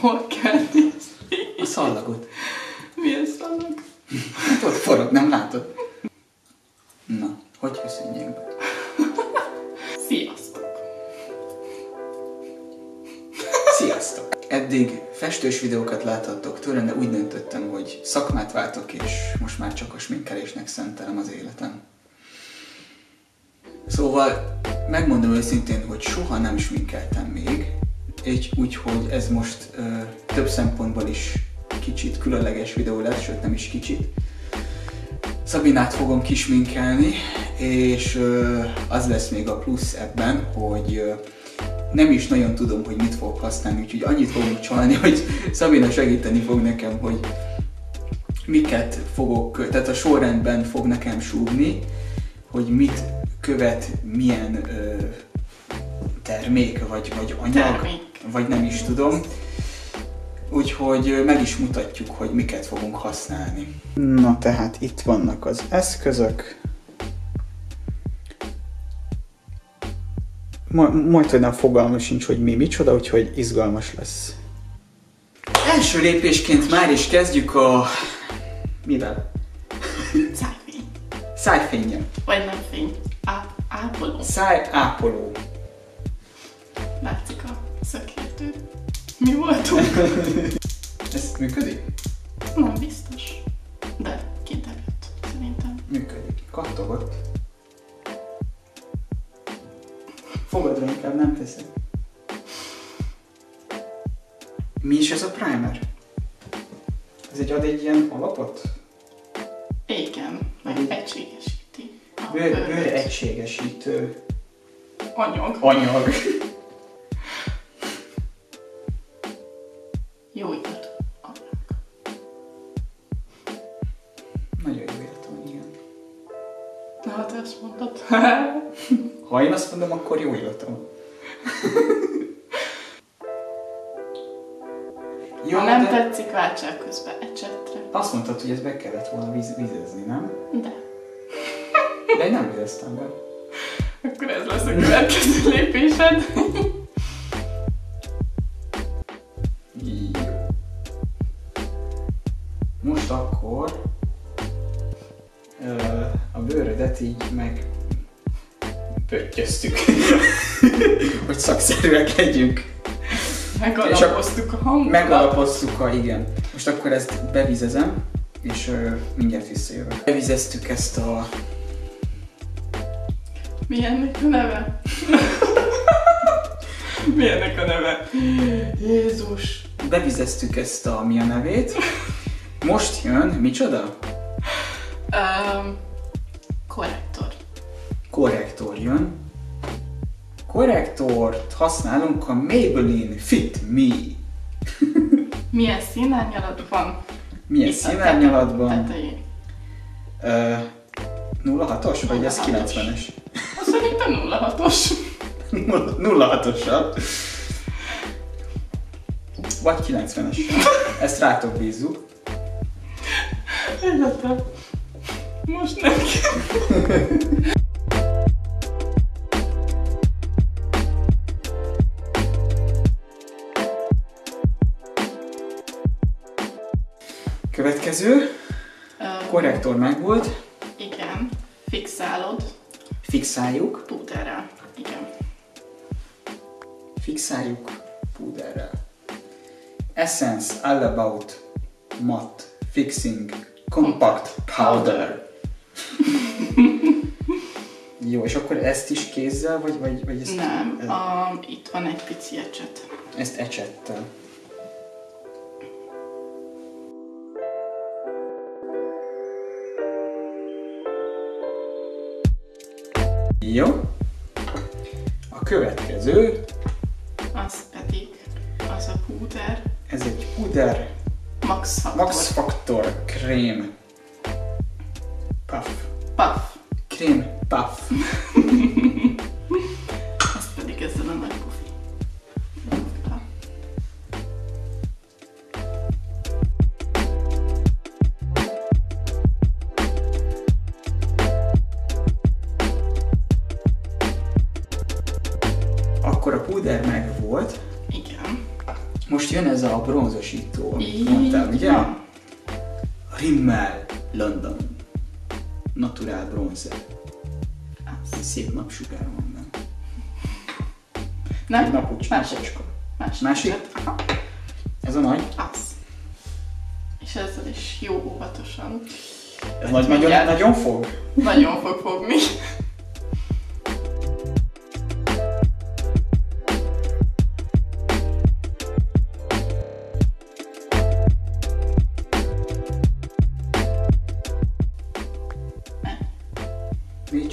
Hol kell nézni? A szallagot. Milyen szallag? Hát ott forog, nem látod? Na, hogy köszönjék be? Sziasztok! Sziasztok! Eddig festős videókat láthattok tőlem, de úgy döntöttem, hogy szakmát váltok, és most már csak a sminkelésnek szentelem az életem. Szóval megmondom őszintén, hogy soha nem sminkeltem még, így úgyhogy ez most ö, több szempontból is kicsit különleges videó lesz, sőt nem is kicsit. Szabinát fogom kisminkelni, és ö, az lesz még a plusz ebben, hogy ö, nem is nagyon tudom, hogy mit fogok használni, úgyhogy annyit fogunk csalni, hogy Szabina segíteni fog nekem, hogy miket fogok, tehát a sorrendben fog nekem súgni, hogy mit követ milyen ö, termék, vagy, vagy anyag, Termék. Vagy nem is tudom. Úgyhogy meg is mutatjuk, hogy miket fogunk használni. Na tehát itt vannak az eszközök. Ma- majd, hogy nem fogalma sincs, hogy mi micsoda, úgyhogy izgalmas lesz. Első lépésként már is kezdjük a... Mivel? Szájfény. Szájfényen. Vagy nem fény. Á, ápoló. Száj ápoló. Mi voltunk? Ez működik? Nem biztos. De előtt, szerintem. Működik. Kattogott. Fogadra inkább nem teszek. Mi is ez a primer? Ez egy ad egy ilyen alapot? Igen, meg Egy- egységesíti. Bőr, bőr egységesítő Anyag. anyag. Ezt mondtad. Ha én azt mondom, akkor jó életem. jó, ha nem de tetszik, váltsál közbe ecsetre. azt mondtad, hogy ezt be kellett volna víz, vízezni, nem? De. De én nem vizeztem be. Akkor ez lesz a következő lépésed. pöttyöztük, hogy szakszerűek legyünk. Megalapoztuk a hangot. Megalapoztuk a, igen. Most akkor ezt bevizezem, és ö, mindjárt visszajövök. Bevizeztük ezt a... Mi ennek a neve? Mi ennek a neve? Jézus. Bevizeztük ezt a mi a nevét. Most jön, micsoda? Um, korrektor. Korrektor jön. Korrektort használunk a Maybelline Fit Me. Milyen színárnyalat van? Milyen színárnyalatban? tetején. Ö, 06-os, vagy ez 06-os. 90-es? Azt szerintem 06-os. 06-ossal. Vagy 90-es. Ezt rátok bízzuk. Életem. Most nem kell. Következő. Öm, Korrektor megvolt. Igen. Fixálod. Fixáljuk. Púderrel. Igen. Fixáljuk púderrel. Essence All About Matte Fixing Compact Powder. Jó, és akkor ezt is kézzel, vagy, vagy, vagy ezt, Nem. A, itt van egy pici ecset. ezt ecsettel? Jó. A következő, Az pedig az a púder. ez egy puder Max Factor. Max Factor krém. Puff. Puff. Krém puff. Bronzosító, amit mondtál, ugye? Rimmel London Natural Bronzer. Szép napsugár van benne. Nem? Másik. napocska. Másik. Másik? eset. Aha. Ez a nagy? Az. És ezzel is jó óvatosan. Ez nagy, nagyon, nagyon fog? Nagyon fog fogni.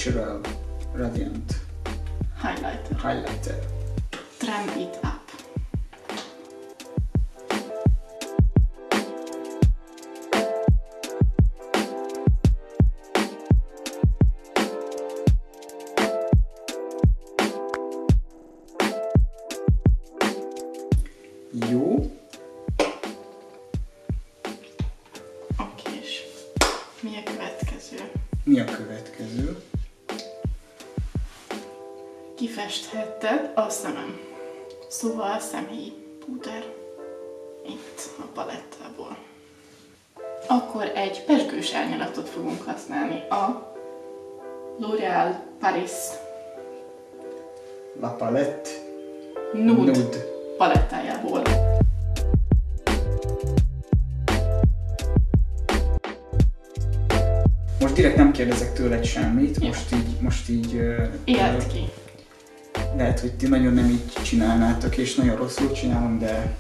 Radiant Highlighter. Highlighter. Tram it up. Jó. A szemem. Szóval a szemhéj púder. Itt a palettából. Akkor egy pesgős árnyalatot fogunk használni. A L'Oréal Paris La Palette Nude, Nude. palettájából. Most direkt nem kérdezek tőled semmit, most így, most így Élt ki. Lehet, hogy ti nagyon nem így csinálnátok, és nagyon rosszul csinálom, de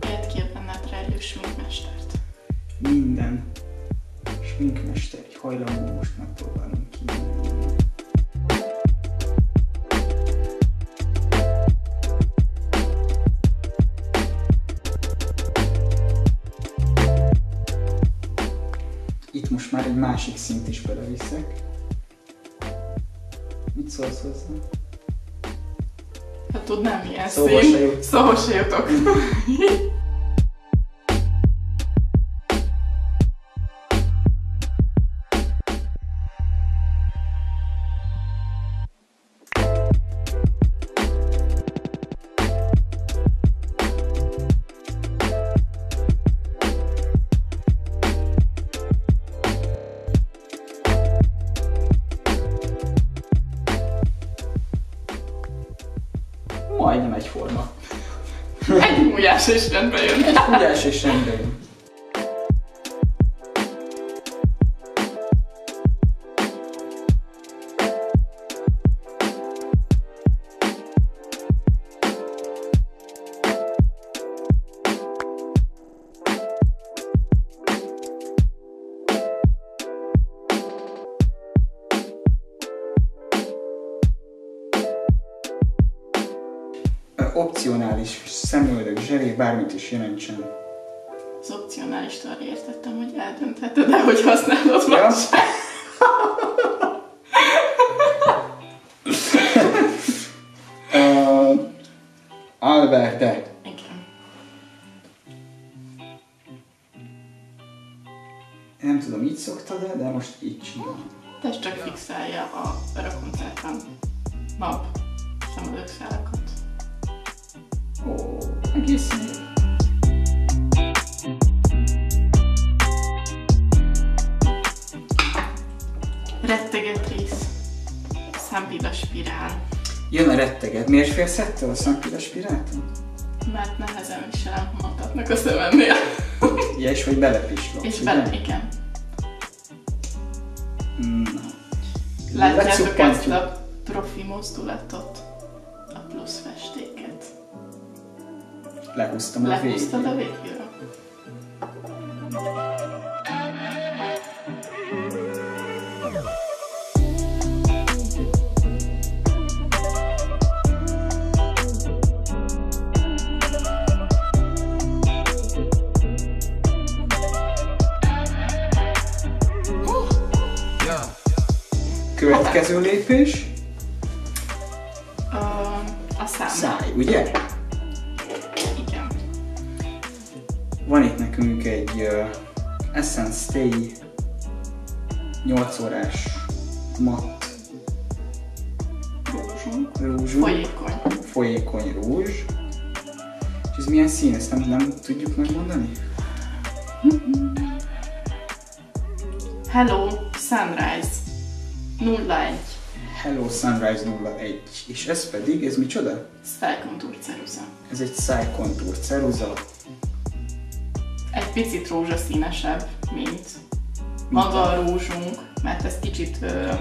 ki a benned rejlő sminkmestert. minden sminkmester egy hajlamú most megpróbálom ki. Itt most már egy másik szint is beleviszek. Szólsz hozzá? Hát tudnám milyen Szóval se jut. Szóval se jutok. Egy mújás és rendbe jön. Egy fújás és rendben bármit is jelentsen. Az opcionális arra értettem, hogy eldöntheted, de hogy használod Ja. más. Uh, Alberte, Igen. nem tudom, így szoktad de most így csinálom. Test csak fixálja a rakoncertben nap szemöldökszálakat. Ó, egészen jó. Retteget rész. Számpilla spirál. Jön a retteget. Miért félsz ettől a szampira spiráltól? Mert nehezen viselem hatatnak a szememnél. Ja, és hogy belepislogsz, És ugye? bele, igen. Na. Látjátok ezt a profi mozdulatot? Lehúztam a Lehúztad a végét. végére? Következő lépés, Ö, a szám. száj, ugye? Stay 8 órás matt rúzsunk. Folyékony. folyékony rúzs. ez milyen szín? Ezt nem, nem tudjuk megmondani? Hello, Sunrise. 01. Hello Sunrise 01. És ez pedig, ez micsoda? Szelkontur ceruza. Ez egy Cycontour ceruza. Egy picit rózsaszínesebb, mint maga a rózsunk, mert ezt kicsit ö,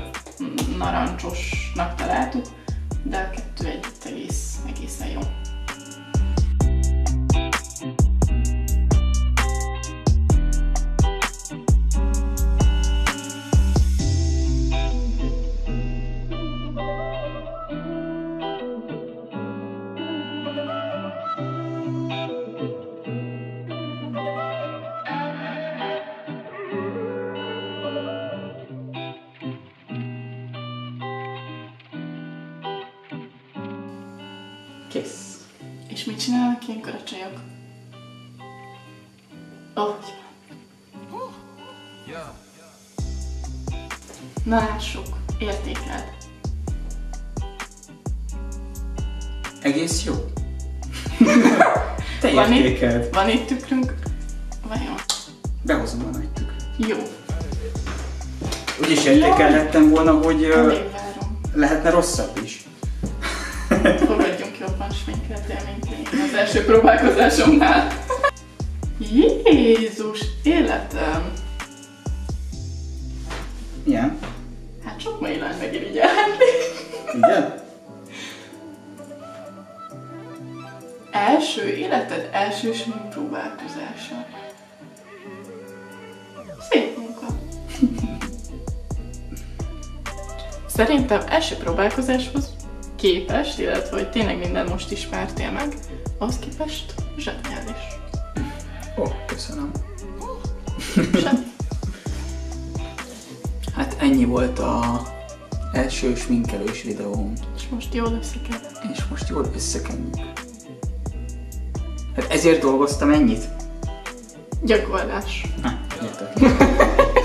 narancsosnak találtuk, de a kettő együtt egész, egészen jó. Mit csinálnak ilyenkor a csajok? Oh, Na lássuk, értékeld. Egész jó. Te Van értékeld. itt, van itt tükrünk? Vajon? Behozom a nagy tükröt. Jó, Úgyis értékelhettem volna, hogy várom. lehetne rosszabb is. Fogadjunk mint én az első próbálkozásomnál. Jézus, életem! Milyen? Hát sok mailen megirigyelni. Igen? Első életed első smink próbálkozása. Szép munka. Szerintem első próbálkozáshoz képest, illetve hogy tényleg minden most ismertél meg, az képest zseniális. Ó, köszönöm. Semmi. Hát ennyi volt a első sminkelős videóm, És most jól összekell. és most jól összekenjük. Hát ezért dolgoztam ennyit? Gyakorlás. Na, értek.